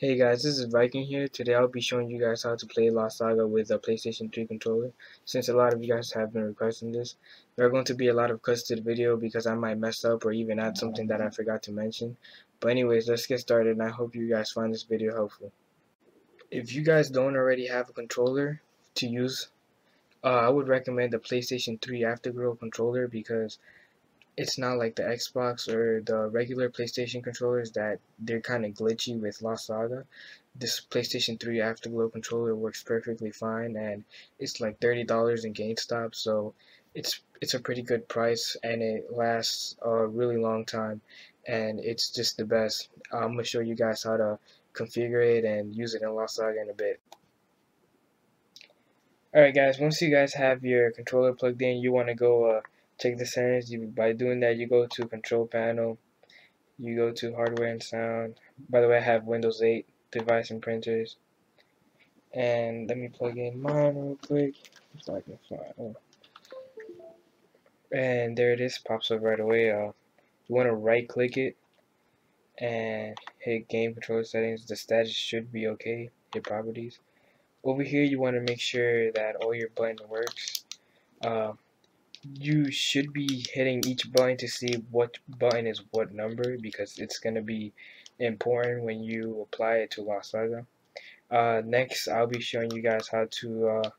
Hey guys, this is Viking here. Today I'll be showing you guys how to play Lost Saga with a PlayStation 3 controller. Since a lot of you guys have been requesting this, there are going to be a lot of cuts to the video because I might mess up or even add something that I forgot to mention. But anyways, let's get started and I hope you guys find this video helpful. If you guys don't already have a controller to use, uh, I would recommend the PlayStation 3 Afterglow controller because it's not like the Xbox or the regular PlayStation controllers that they're kind of glitchy with Lost Saga. This PlayStation 3 Afterglow controller works perfectly fine and it's like $30 in GameStop so it's it's a pretty good price and it lasts a really long time and it's just the best. I'm gonna show you guys how to configure it and use it in Lost Saga in a bit. Alright guys, once you guys have your controller plugged in, you want to go uh, check the settings you by doing that you go to control panel you go to hardware and sound. By the way I have Windows 8 device and printers. And let me plug in mine real quick so I can find oh. and there it is pops up right away uh, you want to right click it and hit game controller settings the status should be okay hit properties. Over here you want to make sure that all your button works. Uh, you should be hitting each button to see what button is what number because it's going to be important when you apply it to Lost Saga. Uh, next, I'll be showing you guys how to uh,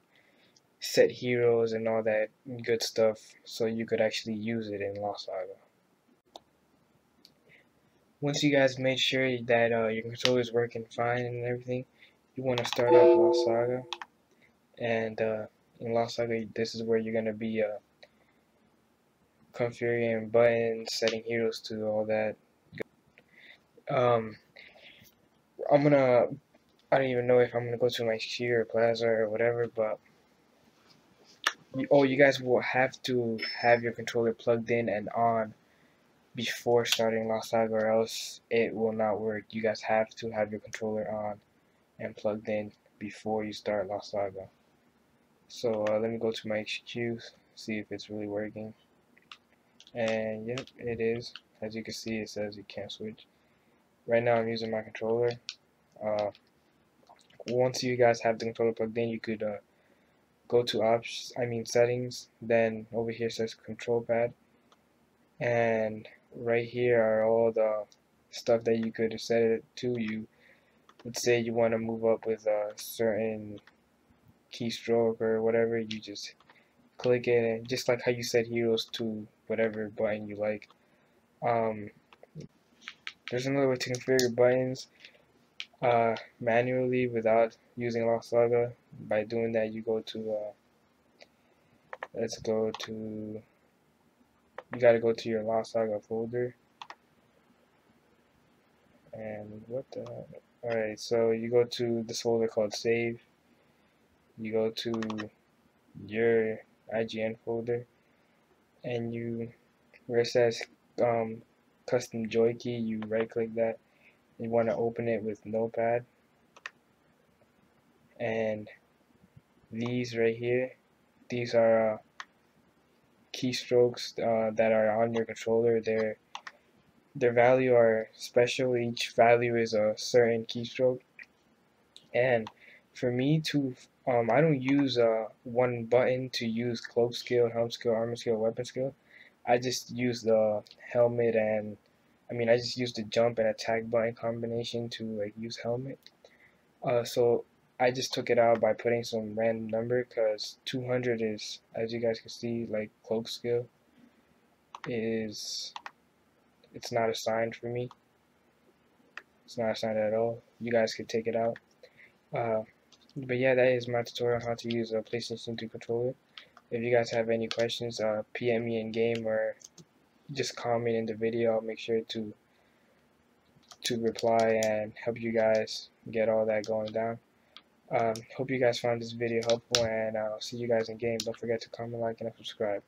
set heroes and all that good stuff so you could actually use it in Lost Saga. Once you guys make sure that uh, your controller is working fine and everything, you want to start up Lost Saga. And uh, in Lost Saga, this is where you're going to be uh, configuring buttons, setting heroes to all that. Um, I'm gonna, I don't even know if I'm gonna go to my or Plaza or whatever, but you, oh, you guys will have to have your controller plugged in and on before starting Lost Saga or else it will not work. You guys have to have your controller on and plugged in before you start Lost Saga. So uh, let me go to my HQ, see if it's really working and yep it is. As you can see it says you can't switch. Right now I'm using my controller. Uh, once you guys have the controller plugged in you could uh, go to options I mean settings. Then over here says control pad. And right here are all the stuff that you could set it to. You let's say you want to move up with a certain keystroke or whatever. You just click it and just like how you set heroes to whatever button you like. Um, there's another way to configure buttons uh, manually without using Lost Saga. By doing that you go to uh, let's go to you gotta go to your Lost Saga folder. And what the alright so you go to this folder called save. You go to your IGN folder and you where it says um, custom joy key you right click that you want to open it with notepad. And these right here these are uh, keystrokes uh, that are on your controller. Their their value are special. Each value is a certain keystroke. And for me to um, I don't use uh, one button to use cloak skill, helm skill, armor skill, weapon skill. I just use the helmet and I mean I just use the jump and attack button combination to like use helmet. Uh, so I just took it out by putting some random number because 200 is as you guys can see like cloak skill is it's not assigned for me. It's not assigned at all. You guys could take it out. Uh, but yeah that is my tutorial on how to use a PlayStation 2 controller. If you guys have any questions uh, PM me in game or just comment in the video. I'll make sure to to reply and help you guys get all that going down. Um, hope you guys found this video helpful and I'll see you guys in game. Don't forget to comment like and subscribe